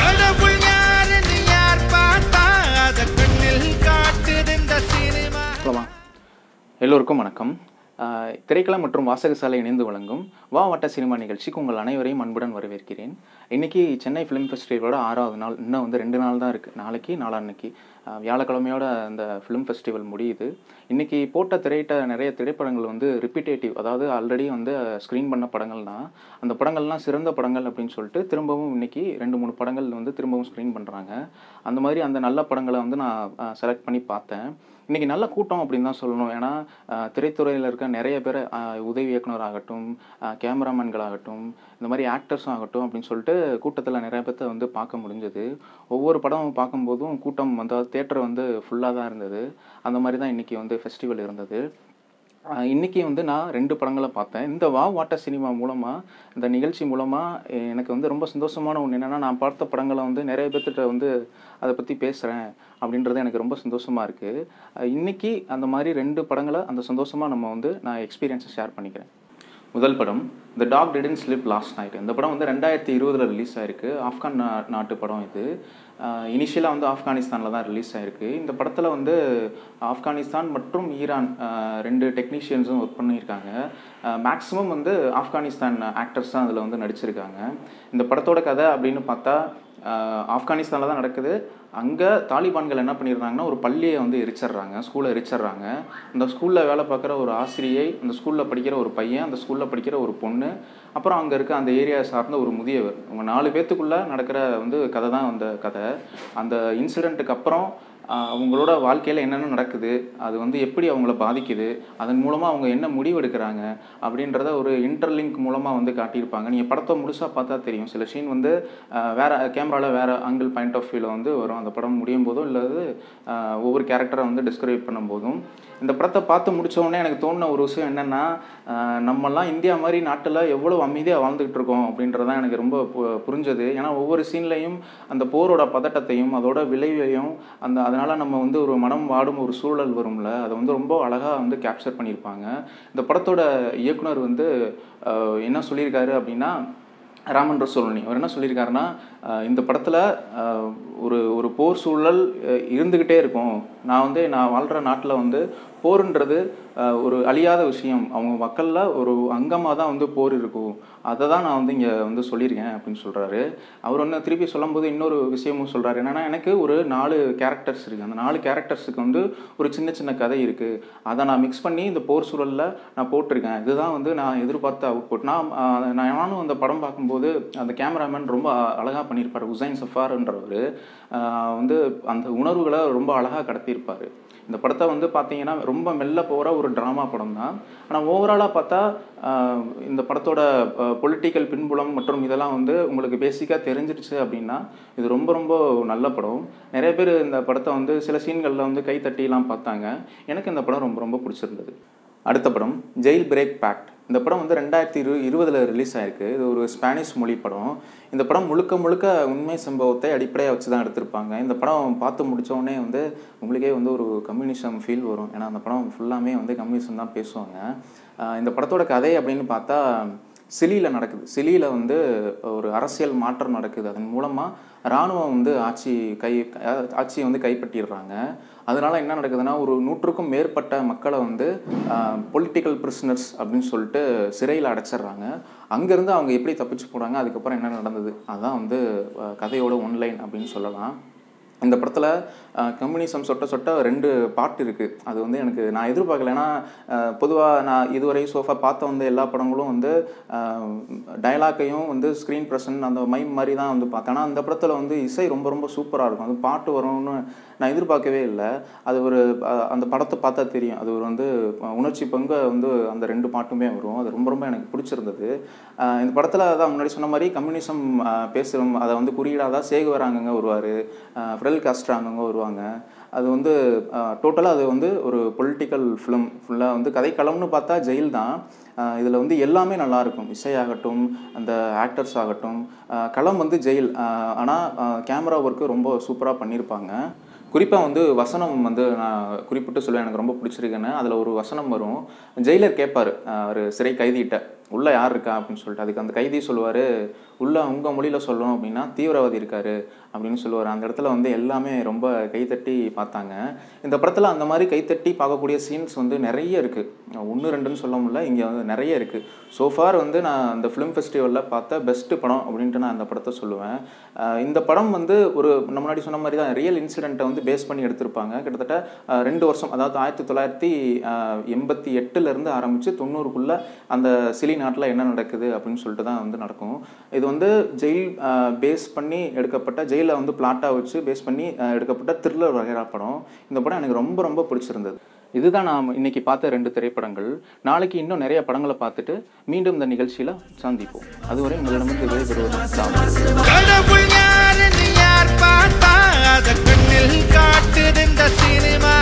கடவுள் யாருன்னு யார் பார்த்தா அத கண்ணில் காட்டுது இந்த சினிமா சொல்லலாம் எல்லோருக்கும் வணக்கம் ஆஹ் திரைக்களம் மற்றும் வாசகசாலை இணைந்து வழங்கும் வா வட்ட சினிமா நிகழ்ச்சிக்கு உங்கள் அனைவரையும் அன்புடன் வரவேற்கிறேன். இன்றைக்கி சென்னை ஃபிலிம் ஃபெஸ்டிவலோட ஆறாவது நாள். இன்னும் வந்து ரெண்டு நாள் தான் இருக்குது நாளைக்கு நாளான்னைக்கு வியாழக்கிழமையோட அந்த ஃபிலிம் ஃபெஸ்டிவல் முடியுது. இன்றைக்கி போட்ட திரையிட்ட நிறைய திரைப்படங்கள் வந்து ரிப்பீட்டேட்டிவ் அதாவது ஆல்ரெடி வந்து ஸ்க்ரீன் பண்ண படங்கள் தான். அந்த படங்கள்லாம் சிறந்த படங்கள் அப்படின்னு சொல்லிட்டு திரும்பவும் இன்னைக்கு ரெண்டு மூணு படங்கள் வந்து திரும்பவும் ஸ்க்ரீன் பண்ணுறாங்க அந்த மாதிரி அந்த நல்ல படங்களை வந்து நான் செலக்ட் பண்ணி பார்த்தேன். இன்றைக்கி நல்ல கூட்டம் அப்படின்னு தான் சொல்லணும். ஏன்னா திரைத்துறையில் இருக்க நிறைய பேர் உதவி இயக்குனர் ஆகட்டும் கேமராமேன்கள் ஆகட்டும் இந்த மாதிரி ஆக்டர்ஸும் ஆகட்டும் அப்படின்னு சொல்லிட்டு கூட்டத்தில் நிறைய பேர்த்த வந்து பார்க்க முடிஞ்சது. ஒவ்வொரு படம் பார்க்கும்போதும் கூட்டம் வந்து தேட்டர் வந்து ஃபுல்லாக தான் இருந்தது. அந்த மாதிரி தான் இன்றைக்கி வந்து ஃபெஸ்டிவல் இருந்தது. இன்றைக்கி வந்து நான் ரெண்டு படங்களை பார்த்தேன். இந்த வா வாட்டர் சினிமா மூலமாக இந்த நிகழ்ச்சி மூலமாக எனக்கு வந்து ரொம்ப சந்தோஷமான ஒன்று என்னென்னா நான் பார்த்த படங்களை வந்து நிறைய பேர்த்திட்ட வந்து அதை பற்றி பேசுகிறேன் அப்படின்றது எனக்கு ரொம்ப சந்தோஷமாக இருக்குது இன்றைக்கி அந்த மாதிரி ரெண்டு படங்களை அந்த சந்தோஷமாக நம்ம வந்து நான் எக்ஸ்பீரியன்ஸை ஷேர் பண்ணிக்கிறேன். முதல் படம் the dog didn't sleep last night இந்த படம் வந்து ரெண்டாயிரத்தி இருபதில் ரிலீஸ் ஆயிருக்கு. ஆப்கான் நாட்டு படம் இது. இனிஷியலாக வந்து ஆப்கானிஸ்தானில் தான் ரிலீஸ் ஆயிருக்கு. இந்த படத்தில் வந்து ஆப்கானிஸ்தான் மற்றும் ஈரான் ரெண்டு டெக்னீஷியன்ஸும் ஒர்க் பண்ணியிருக்காங்க. மேக்ஸிமம் வந்து ஆப்கானிஸ்தான் ஆக்டர்ஸ் தான் அதில் வந்து நடிச்சிருக்காங்க. இந்த படத்தோட கதை அப்படின்னு பார்த்தா ஆப்கானிஸ்தானில் தான் நடக்குது. அங்கே தாலிபான்கள் என்ன பண்ணிடுறாங்கன்னா ஒரு பள்ளியை வந்து எரிச்சிடுறாங்க ஸ்கூலை எரிச்சிடுறாங்க. அந்த ஸ்கூலில் வேலை பார்க்குற ஒரு ஆசிரியை அந்த ஸ்கூலில் படிக்கிற ஒரு பையன் அந்த ஸ்கூலில் படிக்கிற ஒரு பொண்ணு அப்புறம் அங்கே இருக்க அந்த ஏரியா சார்ந்த ஒரு முதியவர். அவங்க நாலு பேத்துக்குள்ளே நடக்கிற வந்து கதை தான் அந்த கதை. அந்த இன்சிடெண்ட்டுக்கு அப்புறம் அவங்களோட வாழ்க்கையில் என்னென்ன நடக்குது அது வந்து எப்படி அவங்கள பாதிக்குது அதன் மூலமாக அவங்க என்ன முடிவு எடுக்கிறாங்க அப்படின்றத ஒரு இன்டர்லிங்க் மூலமாக வந்து காட்டியிருப்பாங்க. நீங்கள் படத்தை முழுசாக பார்த்தா தெரியும். சில சீன் வந்து வேறு கேமராவில் வேறு ஆங்கிள் பாயிண்ட் ஆஃப் வியூவில் வந்து வரும். அந்த படம் முடியும் போதும் இல்லாது ஒவ்வொரு கேரக்டரை வந்து டிஸ்கிரைப் பண்ணும்போதும் இந்த படத்தை பார்த்து முடித்தோடனே எனக்கு தோணுன ஒரு விஷயம் என்னென்னா நம்மலாம் இந்தியா மாதிரி நாட்டில் எவ்வளோ அமைதியாக வாழ்ந்துக்கிட்டு இருக்கோம் அப்படின்றதான் எனக்கு ரொம்ப பு- புரிஞ்சது. ஏன்னா ஒவ்வொரு சீன்லையும் அந்த போரோட பதட்டத்தையும் அதோட விளைவையும் அந்த அதனால் நம்ம வந்து ஒரு மனம் வாடும் ஒரு சூழல் வரும்ல அதை வந்து ரொம்ப அழகாக வந்து கேப்சர் பண்ணியிருப்பாங்க. இந்த படத்தோட இயக்குனர் வந்து என்ன சொல்லியிருக்காரு அப்படின்னா ராமன் ரசோலனி அவர் என்ன சொல்லியிருக்காருன்னா இந்த படத்தில் ஒரு போர் சூழல் இருந்துக்கிட்டே இருக்கும். நான் வந்து நான் வாழ்கிற நாட்டில் வந்து போருன்றது ஒரு அழியாத விஷயம். அவங்க மக்களில் ஒரு அங்கமாக தான் வந்து போர் இருக்கும். அதை தான் நான் வந்து இங்கே வந்து சொல்லியிருக்கேன் அப்படின்னு சொல்கிறாரு அவர் ஒன்று திருப்பி சொல்லும்போது இன்னொரு விஷயமும் சொல்கிறாரு என்னென்னா எனக்கு ஒரு நாலு கேரக்டர்ஸ் இருக்குது அந்த நாலு கேரக்டர்ஸுக்கு வந்து ஒரு சின்ன சின்ன கதை இருக்குது அதை நான் மிக்ஸ் பண்ணி இந்த போர் சூழலில் நான் போட்டிருக்கேன். இதுதான் வந்து நான் எதிர்பார்த்த அவுட் புட் நான் நானும் அந்த படம் பார்க்கும்போது அந்த கேமராமேன் ரொம்ப அழகாக பண்ணியிருப்பார். உசைன் சஃபார்ன்றவர். வந்து அந்த உணர்வுகளை ரொம்ப அழகாக கட்டியிருப்பார். இந்த படத்தை வந்து பார்த்தீங்கன்னா ரொம்ப மெல்ல போகிற ஒரு ட்ராமா படம் தான் ஆனால் ஓவராலாக பார்த்தா இந்த படத்தோட பொலிட்டிக்கல் பின்புலம் மற்றும் இதெல்லாம் வந்து உங்களுக்கு பேசிக்காக தெரிஞ்சிருச்சு அப்படின்னா இது ரொம்ப ரொம்ப நல்ல படம். நிறைய பேர் இந்த படத்தை வந்து சில சீன்களில் வந்து கை தட்டிலாம் பார்த்தாங்க. எனக்கு இந்த படம் ரொம்ப ரொம்ப பிடிச்சிருந்தது. அடுத்த படம் ஜெயில் பிரேக் பேக்ட் இந்த படம் வந்து ரெண்டாயிரத்தி இரு இருபதில் ரிலீஸ் ஆயிருக்கு. இது ஒரு ஸ்பானிஷ் மொழி படம். இந்த படம் முழுக்க முழுக்க உண்மை சம்பவத்தை அடிப்படையாக வச்சு தான் எடுத்திருப்பாங்க. இந்த படம் பார்த்து முடித்தோடனே வந்து உங்களுக்கே வந்து ஒரு கம்யூனிசம் ஃபீல் வரும். ஏன்னா அந்த படம் ஃபுல்லாமே வந்து கம்யூனிசம் தான் பேசுவாங்க. இந்த படத்தோட கதை அப்படின்னு பார்த்தா சிலியில் நடக்குது. சிலியில் வந்து ஒரு அரசியல் மாற்றம் நடக்குது. அதன் மூலமாக இராணுவம் வந்து ஆட்சி கை ஆட்சியை வந்து கைப்பற்றிடுறாங்க. அதனால் என்ன நடக்குதுன்னா ஒரு நூற்றுக்கும் மேற்பட்ட மக்களை வந்து பொலிட்டிக்கல் பிரிசனர்ஸ் அப்படின்னு சொல்லிட்டு சிறையில் அடைச்சிடுறாங்க. அங்கேருந்து அவங்க எப்படி தப்பிச்சு போனாங்க அதுக்கப்புறம் என்ன நடந்தது? அதுதான் வந்து கதையோட ஒன்லைன் அப்படின்னு சொல்லலாம். இந்த படத்தில் கம்யூனிசம் சொட்ட சொட்ட ரெண்டு பாட்டு இருக்குது அது வந்து எனக்கு நான் எதிர்பார்க்கல. ஏன்னா பொதுவாக நான் இதுவரை சோஃபா பார்த்த வந்த எல்லா படங்களும் வந்து டயலாக்கையும் வந்து ஸ்க்ரீன் ப்ரெசன்ட் அந்த மைம் மாதிரி தான் வந்து பார்த்தேன். ஆனால் அந்த படத்தில் வந்து இசை ரொம்ப ரொம்ப சூப்பராக இருக்கும். அது பாட்டு வரும்னு நான் எதிர்பார்க்கவே இல்லை. அது ஒரு அந்த படத்தை பார்த்தா தெரியும். அது ஒரு வந்து உணர்ச்சி பங்கு வந்து அந்த ரெண்டு பாட்டுமே வரும். அது ரொம்ப ரொம்ப எனக்கு பிடிச்சிருந்தது. இந்த படத்தில் அதான் முன்னாடி சொன்ன மாதிரி கம்யூனிசம் பேசுகிறோம் அதை வந்து குறியீடாக தான் சேகுவர் வருவார் மிடில் காஸ்ட் அங்கங்க வருவாங்க. அது வந்து டோட்டலாக அது வந்து ஒரு பொலிட்டிக்கல் ஃபிலிம் ஃபுல்லாக வந்து கதைக்களம்னு பார்த்தா ஜெயில் தான். இதில் வந்து எல்லாமே நல்லாயிருக்கும் இசையாகட்டும் அந்த ஆக்டர்ஸ் ஆகட்டும். களம் வந்து ஜெயில் ஆனால் கேமரா ஒர்க்கு ரொம்ப சூப்பராக பண்ணியிருப்பாங்க குறிப்பாக வந்து வசனம் வந்து நான் குறிப்பிட்டு சொல்ல எனக்கு ரொம்ப பிடிச்சிருக்குன்னு அதில் ஒரு வசனம் வரும். ஜெயிலர் கேட்பார் ஒரு சிறை கைதிகிட்ட. உள்ளே யார் இருக்கா அப்படின்னு சொல்லிட்டு அதுக்கு அந்த கைதி சொல்லுவார் உள்ளே உங்கள் மொழியில் சொல்லணும் அப்படின்னா தீவிரவாதி இருக்காரு அப்படின்னு சொல்லுவார். அந்த இடத்துல வந்து எல்லாமே ரொம்ப கைத்தட்டி பார்த்தாங்க. இந்த படத்தில் அந்த மாதிரி கைத்தட்டி பார்க்கக்கூடிய சீன்ஸ் வந்து நிறைய இருக்குது ஒன்று ரெண்டுன்னு சொல்ல முடியல இங்கே வந்து நிறைய இருக்குது ஸோஃபார் வந்து நான் அந்த ஃபிலிம் ஃபெஸ்டிவலில் பார்த்த பெஸ்ட்டு படம் அப்படின்ட்டு நான் அந்த படத்தை சொல்லுவேன். இந்த படம் வந்து ஒரு நம்ம முன்னாடி சொன்ன மாதிரி தான் ரியல் இன்சிடெண்ட்டை வந்து பேஸ் பண்ணி எடுத்திருப்பாங்க. கிட்டத்தட்ட ரெண்டு வருஷம் அதாவது ஆயிரத்தி தொள்ளாயிரத்தி எண்பத்தி எட்டுலேருந்து ஆரம்பித்து தொண்ணூறுக்குள்ளே அந்த சிலி நாட்டில் என்ன நடக்குது அப்படின்னு சொல்லிட்டு தான் வந்து நடக்கும். இது வந்து ஜெயில் பேஸ் பண்ணி எடுக்கப்பட்ட ஜெயிலில் வந்து பிளாட்டாக வச்சு பேஸ் பண்ணி எடுக்கப்பட்ட த்ரில்லர் வகைரா படம். இந்த படம் எனக்கு ரொம்ப ரொம்ப பிடிச்சிருந்தது. இதுதான் நாம் இன்னைக்கு பார்த்த ரெண்டு திரைப்படங்கள். நாளைக்கு இன்னும் நிறைய படங்களை பார்த்துட்டு மீண்டும் இந்த நிகழ்ச்சியில் சந்திப்போம். அதுவரை உங்களிடமிருந்து விடைபெறுவது தாமரை. சினிமா